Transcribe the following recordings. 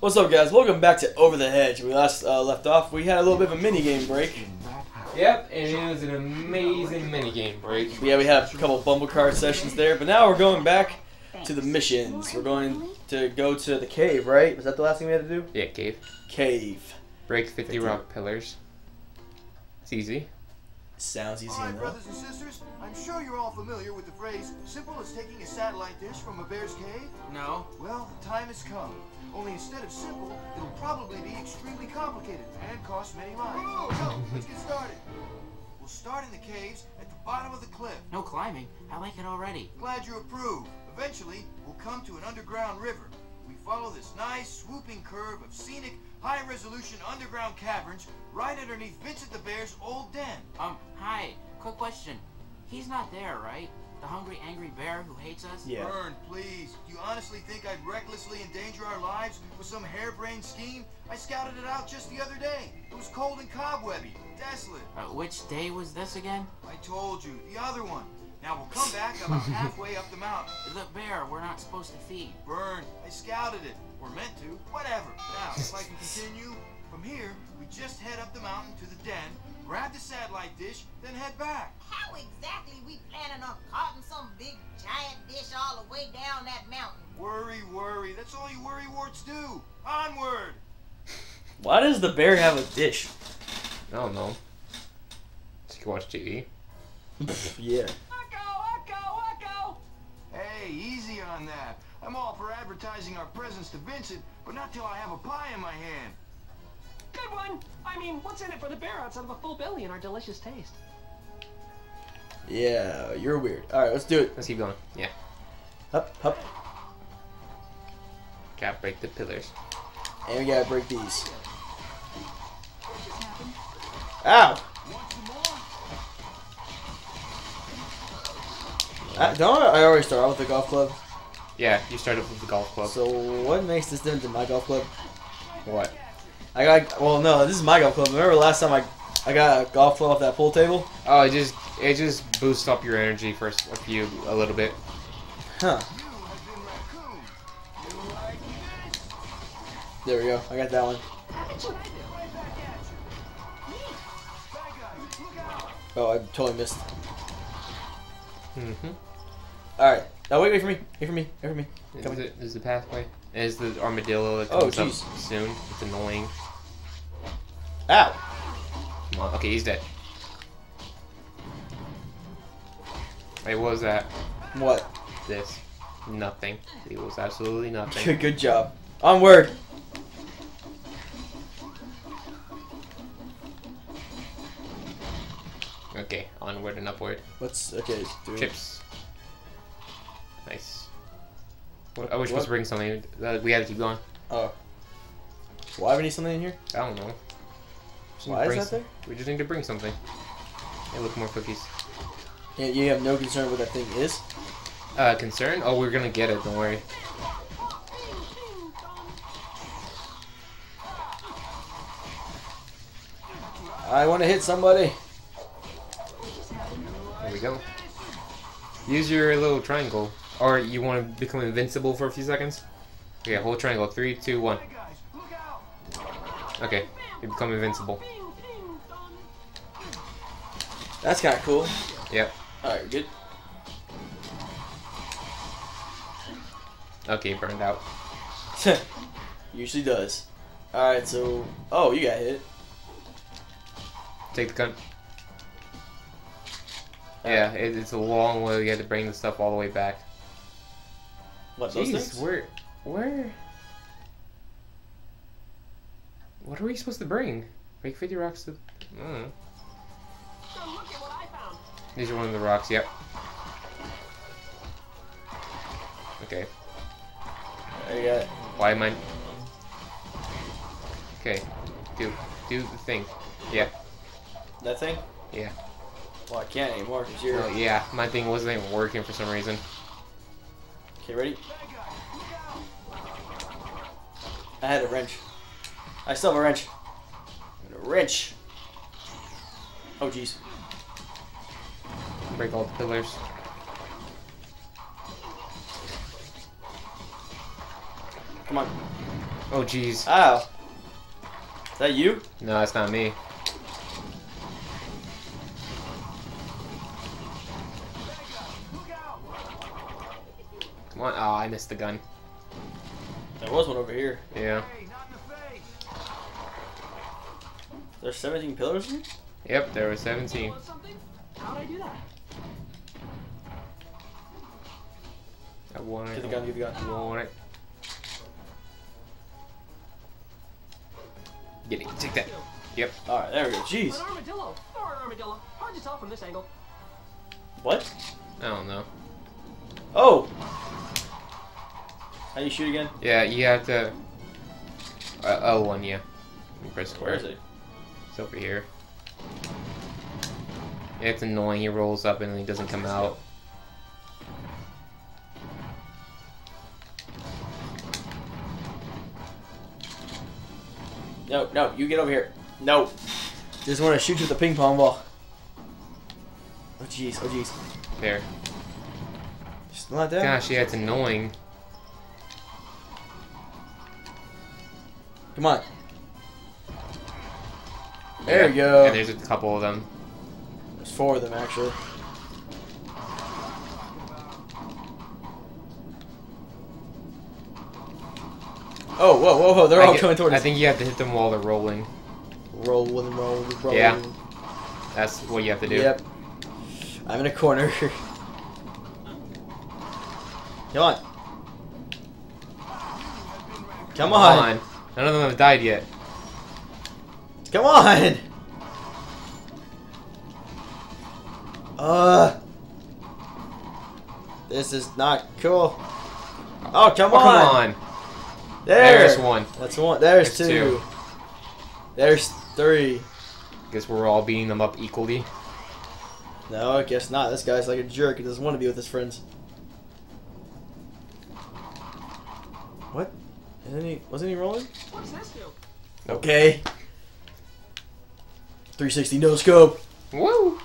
What's up, guys? Welcome back to Over the Hedge. We last uh, left off. We had a little bit of a mini game break. Yep, and it was an amazing mini game break. Yeah, we had a couple bumble card sessions there, but now we're going back to the missions. We're going to go to the cave, right? Was that the last thing we had to do? Yeah, cave. Cave. Break 50, 50. rock pillars. It's easy. Sounds easy All right, enough. brothers and sisters, I'm sure you're all familiar with the phrase, simple as taking a satellite dish from a bear's cave. No. Well, the time has come. Only instead of simple, it'll probably be extremely complicated and cost many lives. So, let's get started. We'll start in the caves at the bottom of the cliff. No climbing. I like it already. Glad you approve. Eventually, we'll come to an underground river. We follow this nice, swooping curve of scenic, high-resolution underground caverns right underneath Vincent the Bear's old den. Um, hi. Quick question. He's not there, right? The hungry, angry bear who hates us? Yeah. Verne, please. Do you honestly think I'd recklessly endanger our lives with some harebrained scheme? I scouted it out just the other day. It was cold and cobwebby, desolate. Uh, which day was this again? I told you, the other one. Now we'll come back about halfway up the mountain. The bear we're not supposed to feed. Verne, I scouted it. We're meant to. Whatever. Now, if I can continue, from here, we just head up the mountain to the den, grab the satellite dish, then head back. How exactly we planning on carting some big giant dish all the way down that mountain? Worry, worry. That's all you worry warts do. Onward. Why does the bear have a dish? I don't know. So you can watch TV. yeah. I'm all for advertising our presence to Vincent, but not till I have a pie in my hand. Good one. I mean, what's in it for the bear outside of a full belly and our delicious taste? Yeah, you're weird. Alright, let's do it. Let's keep going. Yeah. Hup, hup. Gotta break the pillars. And we gotta break these. Ow! Uh, don't I always start out with the golf club? Yeah, you started with the golf club. So what makes this different than my golf club? what? I got well no, this is my golf club. Remember last time I I got a golf club off that pool table? Oh, it just it just boosts up your energy for a few a little bit. Huh. You have been raccoon. You like this? There we go. I got that one. That's what I do. Right back at you. Bad guys, look out. Oh, I totally missed. Mm-hmm. Alright. Now wait, wait for me. Wait for me. Wait for me. Is, it, is the pathway? Is the armadillo that Oh, comes up soon? It's annoying. Ow! Come on. Okay, he's dead. Wait, what was that? What? This. Nothing. It was absolutely nothing. Good, good job. Onward! Okay, onward and upward. Let's okay, do. Chips. Nice. What, are we supposed to bring something? Uh, we had to keep going. Oh. Why do we need something in here? I don't know. Just Why is that there? We just need to bring something. Hey, look, more cookies. Yeah, you have no concern what that thing is? Uh, concern? Oh, we're gonna get it, don't worry. I want to hit somebody. There we go. Use your little triangle. Or you want to become invincible for a few seconds? Yeah, hold triangle. Three, two, one. Okay, you become invincible. That's kind of cool. Yep. Alright, good. Okay, burned out. Usually does. Alright, so. Oh, you got hit. Take the gun. Yeah, it, it's a long way. You have to bring the stuff all the way back. What, those Jeez, things? where, where? What are we supposed to bring? Break 50 rocks to. I don't know. So look at what I found. These are one of the rocks. Yep. Okay. There you got. Why am I? Okay. Do do the thing. Yeah. That thing? Yeah. Well, I can't anymore because you're. Oh yeah. My thing wasn't even working for some reason. Okay, ready? Bad guys, look out. I had a wrench. I still have a wrench. A wrench. Oh, jeez. Break all the pillars. Come on. Oh jeez. Ow. Is that you? No, that's not me. Come. Oh, I missed the gun. There was one over here. Yeah. Hey, not in the face. There's 17 pillars here? Yep, there were 17. How'd I do that? I want Get it. the gun, get the gun. I want it. Get it. Take that. Yep. Alright, there we go. Jeez. An armadillo. Or an armadillo. Hard to tell from this angle. What? I don't know. Oh! How do you shoot again? Yeah, you have to. Uh, oh, one, yeah. You press square. Where is it? It's over here. It's annoying. He rolls up and he doesn't come out. No, no, you get over here. No. Just want to shoot you with a ping pong ball. Oh jeez, oh jeez. There. Still not there? Gosh, yeah, it's annoying. Come on. There we go. And there's a couple of them. There's four of them actually. Oh, whoa, whoa, whoa! They're I all get- coming towards me. I think you have to hit them while they're rolling. Roll, with them, roll, with roll, roll. Yeah. That's what you have to do. Yep. I'm in a corner. Come on. Come Come on. on. None of them have died yet. Come on. Uh. This is not cool. Oh, come Oh, on. come on. There. There's one. That's one. There's, There's two. two. There's three. Guess we're all beating them up equally. No, I guess not. This guy's like a jerk. He doesn't want to be with his friends. Isn't he? Wasn't he rolling? What's this do? Okay. 360 no scope. Woo!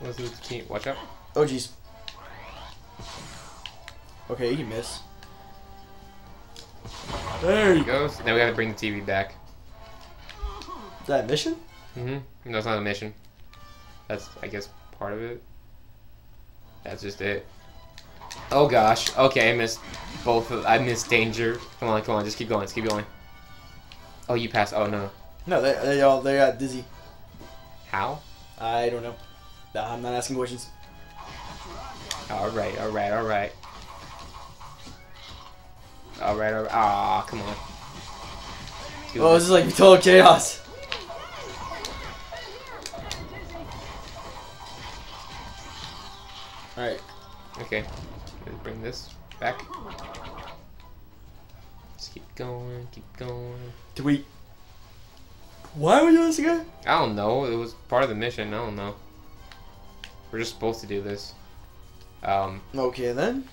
What's this team? Watch out. Oh jeez. Okay, you miss. There There he goes. Now we gotta bring the TV back. Is that a mission? Mm-hmm. No, it's not a mission. That's, I guess, part of it. That's just it. Oh gosh. Okay, I missed both of I missed danger. Come on, come on, just keep going, just keep going. Oh, you passed. Oh, no. No, they, they all they got dizzy. How? I don't know. I'm not asking questions. Alright, alright, alright. Alright, alright. Ah, come on. Oh, this is like total chaos. Alright. Okay. Let's bring this back. Just keep going, keep going. Do we. Why are we doing this again? I don't know. It was part of the mission. I don't know. We're just supposed to do this. Um. Okay then.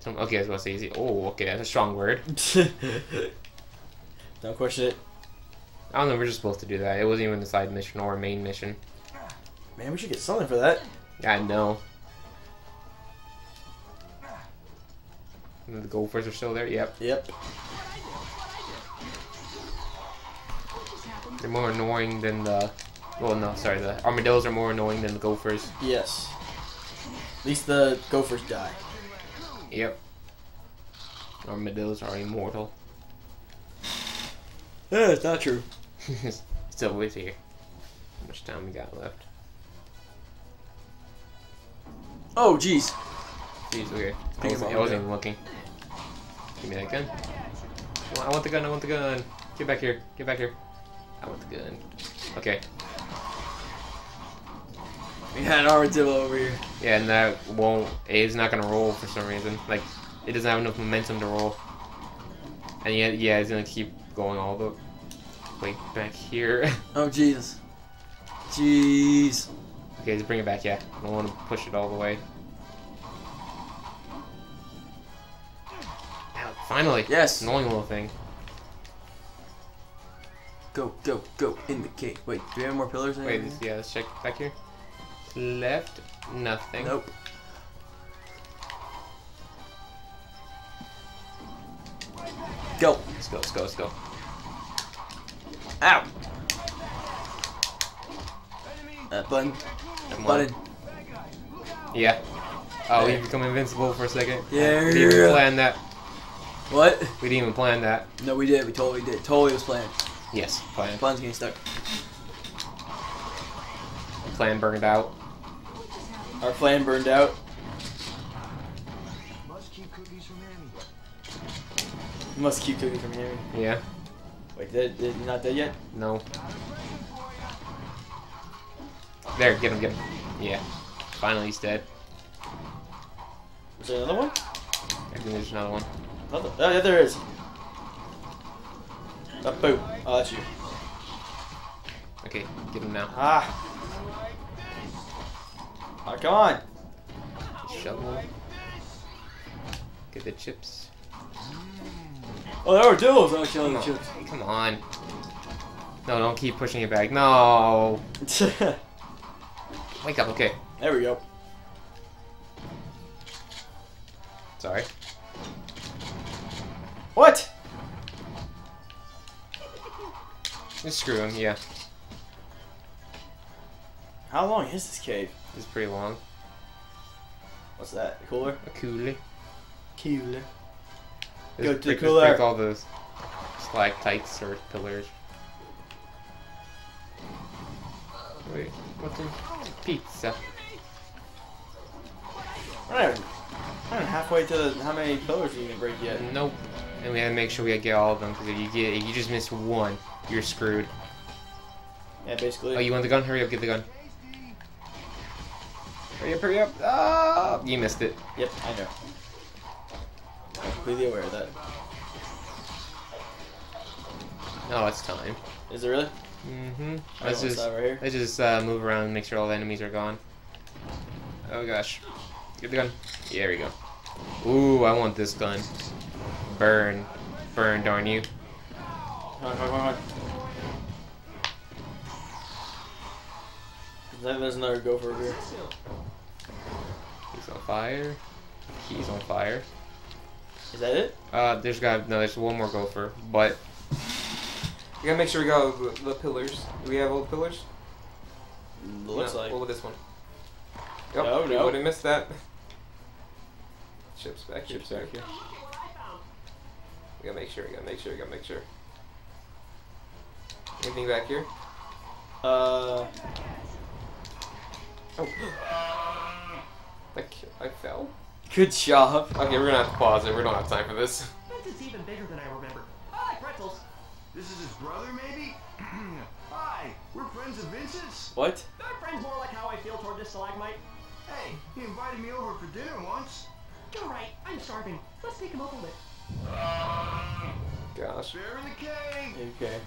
Some, okay, I was about to say easy. Oh, okay, that's a strong word. don't question it. I don't know. We're just supposed to do that. It wasn't even a side mission or a main mission. Man, we should get something for that. I know. And the gophers are still there. Yep. Yep. They're more annoying than the. Well, no, sorry. The armadillos are more annoying than the gophers. Yes. At least the gophers die. Yep. Armadillos are immortal. Yeah, it's not true. Still with here. How much time we got left? Oh, jeez. Jeez, okay. I wasn't, I wasn't even looking. Give me that gun. I want- the gun, I want the gun. Get back here, get back here. I want the gun. Okay. We had an armadillo over here. Yeah, and that won't, it's not gonna roll for some reason. Like, it doesn't have enough momentum to roll. And yeah, yeah, it's gonna keep going all the way back here. Oh, Jesus. Jeez. okay, let's bring it back, yeah. I don't wanna push it all the way. Finally! Yes. Annoying little thing. Go, go, go. In the cave. Wait, do we have more pillars? Wait, this, yeah, let's check back here. Left, nothing. Nope. Go. Let's go, let's go, let's go. Ow. Uh, button. On. Button. Yeah. Oh, we become invincible for a second. Yeah. We plan that. What? We didn't even plan that. No, we did. We totally did. Totally was planned. Yes, plan. Plan's getting stuck. Plan burned out. Our plan burned out. Must keep cookies from Annie. We must keep cookies from here. Yeah. Wait, did, did not dead yet? No. There, get him, get him. Yeah. Finally, he's dead. Is there another one? I think there's another one. Oh, yeah, there is. Oh, boo. Oh, that's you. Okay, get him now. Ah. Oh, come on. Shovel. Get the chips. Oh, there were duels. Oh, killing the on. Come on. No, don't keep pushing it back. No. Wake up, okay. there we go. Sorry. Just screw him, yeah. How long is this cave? It's pretty long. What's that? A cooler? A cooler. Cooler. Go to the cooler. break all those stalactites or pillars. Wait, what's in pizza? We're not even, we're not halfway to the, how many pillars you can break yet. Nope. And we had to make sure we get all of them because if you get if you just miss one, you're screwed. Yeah, basically. Oh, you want the gun? Hurry up, get the gun. Hurry up, hurry up. Ah, you missed it. Yep, I know. I'm completely aware of that. No, it's time. Is it really? Mm-hmm. Let's just right let's just uh, move around and make sure all the enemies are gone. Oh gosh. Get the gun. Yeah, there we go. Ooh, I want this gun. Burn. Burn, darn you. Come on, come on, come on. Then there's another gopher over here. He's on fire. He's on fire. Is that it? Uh, there's got no. There's one more gopher, but we gotta make sure we got all the, the pillars. Do we have all the pillars? Looks No, like. What with this one? Yep, No, we no. would have missed that. Chips back here. Chips back here. We gotta make sure. We gotta make sure. We gotta make sure. Anything back here? Uh, Oh. Like I fell. good job. Okay, we're gonna have to pause it. We don't have time for this. This is even bigger than I remember. I like pretzels. This is his brother, maybe? Hi, we're friends of Vincent's. What? My friend's more like how I feel toward this stalagmite. Hey, he invited me over for dinner once. You're right. I'm starving. Let's take him up with it. Gosh. Bear in the cave. Okay.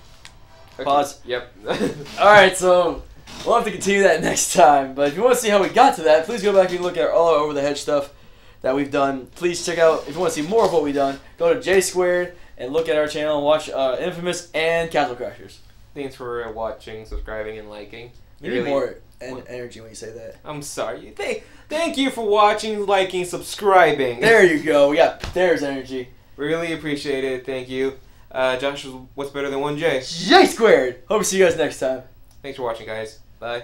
Okay. Pause. Yep. Alright, so we'll have to continue that next time. But if you want to see how we got to that, please go back and look at all our over the hedge stuff that we've done. Please check out, if you want to see more of what we've done, go to J Squared and look at our channel and watch uh, Infamous and Castle Crashers. Thanks for uh, watching, subscribing, and liking. You Really- need more en- energy when you say that. I'm sorry. Thank, thank you for watching, liking, subscribing. There you go. We got there's energy. Really appreciate it. Thank you. Uh, Josh, what's better than one J? J Squared. Hope to see you guys next time. Thanks for watching, guys. Bye.